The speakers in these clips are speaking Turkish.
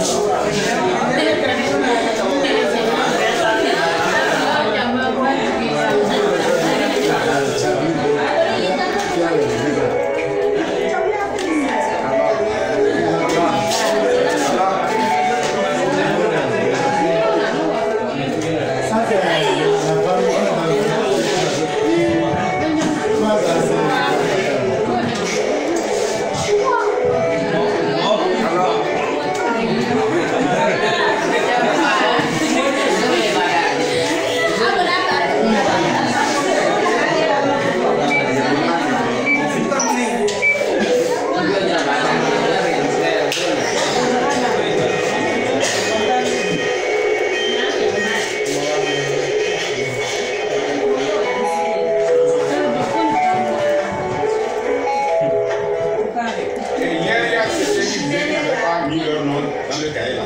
Obrigado.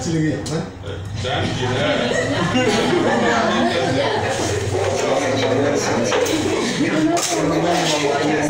Sertçiliği. Sen yine. Sen yine.